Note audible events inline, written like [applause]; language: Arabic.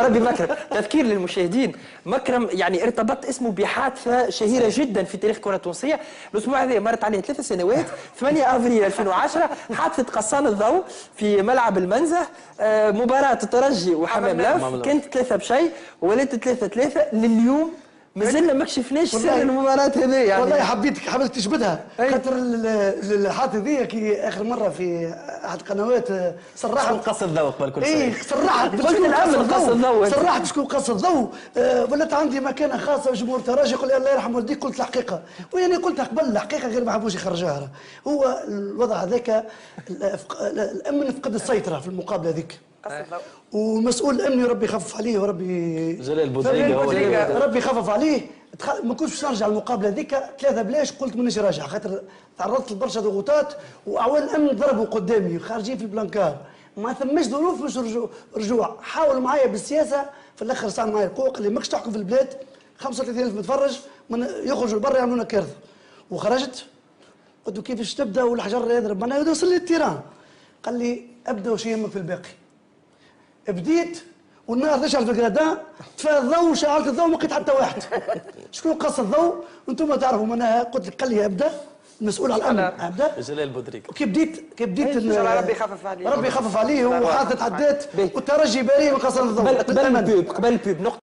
ربي مكرم. تذكير للمشاهدين. مكرم يعني ارتبط اسمه بحادثة شهيرة جدا في تاريخ الكره التونسية. الأسبوع هذا مرت عليه ثلاث سنوات. 8 أفريل 2010 حادثة قصان الضوء في ملعب المنزه. آه، مباراة الترجي وحمام لاف كانت ثلاثة بشيء ولات ثلاثة ثلاثة. لليوم مازلنا ما كشفناش سر المباراة هذه يعني. والله حبيت حبيت تجبدها خاطر الحادثه ذي كي آخر مرة في أحد القنوات صرحت. شكون قص الضوء قبل كل شيء؟ اي صرحت. [laughs] قلت الأمن قص الضوء. صرحت. شكون قص الضوء. آه، ولات عندي مكانة خاصة وجمهور الترجي يقول لي الله يرحم والديك قلت الحقيقة. ويعني قلت قبل الحقيقة غير ما حبوش يخرجوها هو الوضع هذاك الأمن فقد السيطرة في المقابلة هذيك. والمسؤول الامني ربي يخفف عليه وربي جلال بودريقه هو اللي- ربي يخفف عليه. تخ- ما كنتش باش نرجع المقابلة ذيك ثلاثة بلاش قلت مانيش راجع. خاطر تعرضت لبرشا ضغوطات وأعوان الامن ضربوا قدامي خارجين في ال brancard. ما ثماش ظروف باش رجوع, رجوع حاولوا معايا بالسياسة. في الأخر صار معايا القوه قال لي ماكش تحكم في البلاد. 35000 متفرج. من يخرجوا لبرا يعملونا كارثة. وخرجت. قلت له كيفاش تبدأ؟ والحجر يضرب؟ أنا يوصل لي ال terrain. قال لي أبدأ وش يهمك في الباقي. بديت والنار تشعل في الجرادان طفا الضوء وشعلت الضوء ما لقيت حتى واحد. [laughs] شكون قص الضوء؟ أنتم تعرفوا أنا قلت لك قال لي ابدا المسؤول على الامن ابدا جلال بودريقه وكي بديت كي بديت إن شاء الله ربي يخفف عليه. ربي يخفف عليه عدات باهي. والترجي بريء من قص الضوء. قبل. البوب قبل البوب نقطة